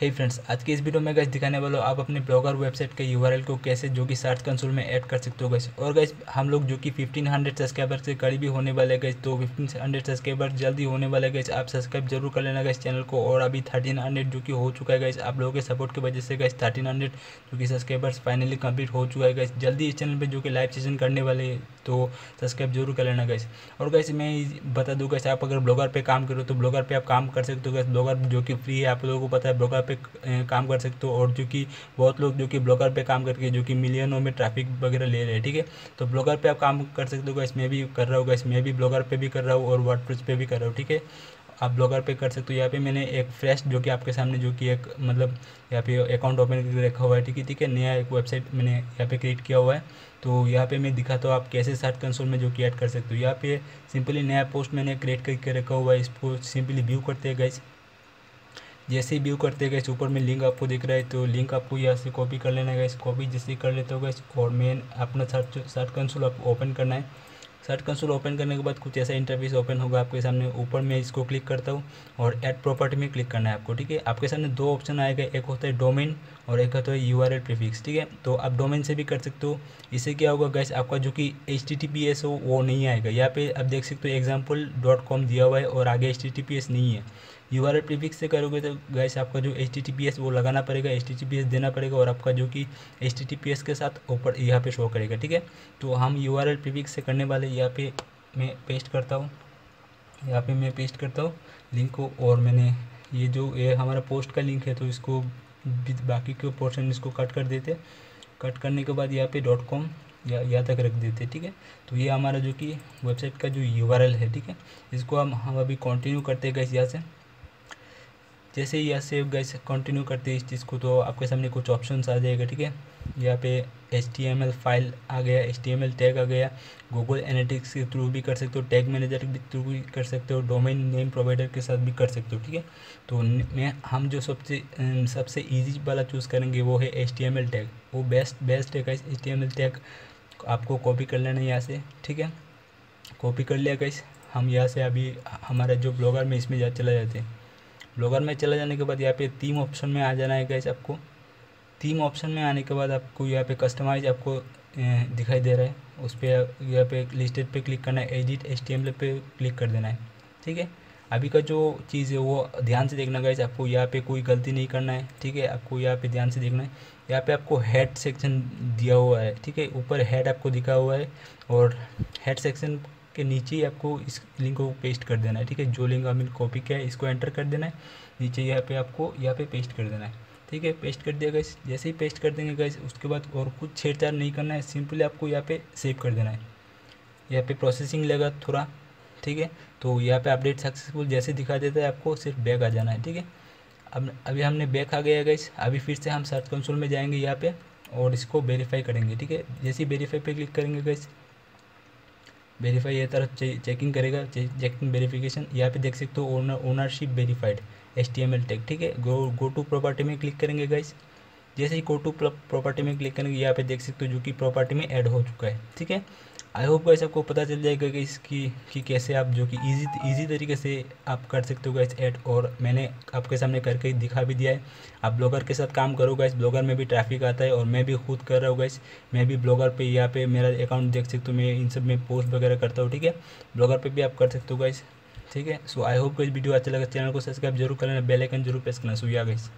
हे hey friends आज के इस वीडियो में गैस दिखाने वाला आप अपने ब्लॉगर वेबसाइट के यूआरएल को कैसे जो कि सर्च कंसोल में ऐड कर सकते हो गैस और गैस हम लोग जो कि 1500 सब्सक्राइबर से करीबी होने वाले गए तो 1500 सब्सक्राइबर जल्दी होने वाले गए आप सब्सक्राइब ज़रूर कर लेना गैस चैनल को और अभी 1300 जो कि हो चुका है गैस आप लोगों के सपोर्ट की वजह से गैस 1300 जो कि सब्सक्राइबर्स फाइनली कंप्लीट हो चुका है गैस जल्दी इस चैनल पर जो कि लाइव सेशन करने वाले तो सब्सक्राइब ज़रूर कर लेना गैस और गैस मैं बता दूँ गैस आप अगर ब्लॉगर पर काम करो तो ब्लॉगर पर आप काम कर सकते हो गैस ब्लॉगर जो कि फ्री है, आप लोगों को पता है ब्लॉगर पर काम कर सकते हो. और जो कि बहुत लोग जो कि ब्लॉगर पर काम करके, जो कि मिलियनों में ट्रैफ़िक वगैरह ले रहे हैं, ठीक है? तो ब्लॉगर पर आप काम कर सकते हो गैस इसमें भी कर रहा हूँ गैस इसमें भी ब्लॉगर पर भी कर रहा हूँ और वर्ड पे भी कर रहा हूँ, ठीक है? आप ब्लॉगर पे कर सकते हो, यहाँ पे मैंने एक फ्रेश जो कि आपके सामने जो कि एक मतलब यहाँ पे अकाउंट ओपन करके रखा हुआ है, ठीक है ठीक है, नया एक वेबसाइट मैंने यहाँ पे क्रिएट किया हुआ है। तो यहाँ पे मैं दिखाता हूँ आप कैसे सर्च कंसोल में जो कि ऐड कर सकते हो। यहाँ पे सिंपली नया पोस्ट मैंने क्रिएट करके रखा हुआ है, इसको सिंपली व्यू करते हैं जैसे ही व्यू करते गए ऊपर में लिंक आपको दिख रहा है तो लिंक आपको यहाँ से कॉपी कर लेना है कॉपी जैसे कर लेते हो गैस और मेन अपना सर्च सर्च कंसोल आपको ओपन करना है। सर्च कंसोल ओपन करने के बाद कुछ ऐसा इंटरफेस ओपन होगा आपके सामने। ऊपर में इसको क्लिक करता हूँ और ऐड प्रॉपर्टी में क्लिक करना है आपको, ठीक है? आपके सामने दो ऑप्शन आएगा, एक होता है डोमेन और एक होता है यू आर ठीक है? तो आप डोमेन से भी कर सकते हो। इससे क्या होगा गैस आपका जो कि H T T P S हो, वो नहीं आएगा। यहाँ पे आप देख सकते हो एग्ज़ाम्पल डॉट कॉम दिया हुआ है और आगे H T T P S नहीं है। यू आर प्रीफिक्स से करोगे तो गैस आपका जो एच टी वो लगाना पड़ेगा एच टी देना पड़ेगा और आपका जो कि एच टी के साथ ऊपर यहाँ पे शो करेगा, ठीक है? तो हम यू आर प्रीफिक्स से करने वाले यहाँ पे मैं पेस्ट करता हूँ। यहाँ पे मैं पेस्ट करता हूँ लिंक को और मैंने ये जो ये हमारा पोस्ट का लिंक है तो इसको बाकी के पोर्शन इसको कट कर देते। कट करने के बाद यहाँ पे डॉट कॉम या यहाँ तक रख देते, ठीक है? तो ये हमारा जो कि वेबसाइट का जो यूआरएल है, ठीक है? इसको हम हम अभी कंटिन्यू करते गैस यहाँ से। जैसे ही यहाँ से गैस कंटिन्यू करते हैं इस चीज़ को तो आपके सामने कुछ ऑप्शन आ जाएगा, ठीक है? यहाँ पे एचटीएमएल फ़ाइल आ गया एचटीएमएल टैग आ गया गूगल एनालिटिक्स के थ्रू भी कर सकते हो टैग मैनेजर के थ्रू भी कर सकते हो डोमेन नेम प्रोवाइडर के साथ भी कर सकते हो, ठीक है? तो मैं, हम जो सबसे सबसे ईजी वाला चूज़ करेंगे वो है एचटीएमएल टैग वो बेस्ट बेस्ट है गाइस एच टैग आपको कॉपी कर लेना है यहाँ से, ठीक है? कॉपी कर लिया गाइस हम यहाँ से अभी, हमारा जो ब्लॉगर में इसमें जा, चला जाते हैं। ब्लॉगर में चला जाने के बाद यहाँ पे तीन ऑप्शन में आ जाना है गैस आपको। तीन ऑप्शन में आने के बाद आपको यहाँ पे कस्टमाइज आपको दिखाई दे रहा है। उस पर यहाँ पे लिस्टेड पे क्लिक करना है एडिट एच पे क्लिक कर देना है। ठीक है? अभी का जो चीज़ है वो ध्यान से देखना गाइज़ आपको यहाँ पे कोई गलती नहीं करना है। ठीक है? आपको यहाँ पे ध्यान से देखना है। यहाँ पे आपको हेड सेक्शन दिया हुआ है। ठीक है? ऊपर हेड आपको दिखा हुआ है और हेड सेक्शन के नीचे ही आपको इस लिंक को पेस्ट कर देना है, ठीक है? जो लिंक हमने कॉपी किया है, इसको एंटर कर देना है। नीचे यहाँ पे आपको यहाँ पे पेस्ट कर देना है, ठीक है? पेस्ट कर दिया गैस जैसे ही पेस्ट कर देंगे गैस उसके बाद और कुछ छेड़छाड़ नहीं करना है सिंपली आपको यहाँ पे सेव कर देना है। यहाँ पे प्रोसेसिंग लेगा थोड़ा, ठीक है? तो यहाँ पे अपडेट सक्सेसफुल जैसे दिखा देता है, आपको सिर्फ़ बैक आ जाना है, ठीक है? अब अभी हमने बैक आ गया गैस अभी फिर से हम सर्च कंसोल में जाएँगे यहाँ पे और इसको वेरीफाई करेंगे, ठीक है? जैसे ही वेरीफाई पे क्लिक करेंगे गैस वेरीफाई ये तरफ़ चेकिंग करेगा चेकिंग वेरीफिकेशन यहाँ पे देख सकते हो owner ownership verified S T M L tag ठीक है? गो गो टू प्रॉपर्टी में क्लिक करेंगे गाइस जैसे ही गो टू प्रॉपर्टी में क्लिक करेंगे, यहाँ पे देख सकते हो जो कि प्रॉपर्टी में ऐड हो चुका है, ठीक है? आई होप गाइस आपको पता चल जाएगा कि इसकी, कि कैसे आप जो कि इजी इजी तरीके से आप कर सकते हो गाइस ऐड और मैंने आपके सामने करके दिखा भी दिया है। आप ब्लॉगर के साथ काम करो गाइस ब्लॉगर में भी ट्रैफ़िक आता है और मैं भी खुद कर रहा हूँ गाइस मैं भी ब्लॉगर पे यहाँ पे मेरा अकाउंट देख सकते हो, मैं इन सब में पोस्ट वगैरह करता हूँ, ठीक है? ब्लॉगर पर भी आप कर सकते हो गाइस ठीक है? सो आई होप को इस वीडियो अच्छा लगा चैनल को सब्सक्राइब ज़रूर करना बेल आइकन ज़रूर प्रेस करना। सो या गाइस